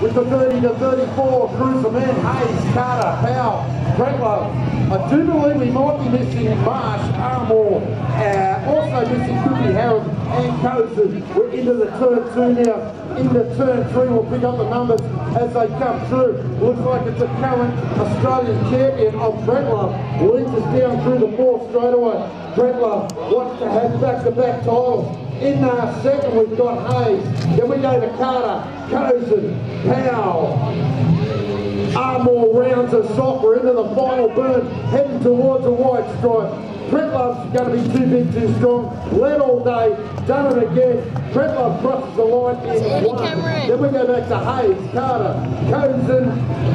With the 30 to 34 cruiser man Hayes, Carter, Powell, Brecklow. I do believe we might be missing Marsh, Armour, uh, Cozen. We're into the turn two now. Into turn three, we'll pick up the numbers as they come through. Looks like it's a current Australian champion of Brecklow. Leads us down through the fourth straight away. Brecklow wants to have back-to-back titles. In uh, second, we've got Hayes. Then we go to Carter, Cozen, Powell. Armour rounds of soccer into the final burn, heading towards a white stripe. Pretlove's going to be too big, too strong. Led all day, done it again. Pretlove crosses the line in one. Then we go back to Hayes, Carter, Cozen,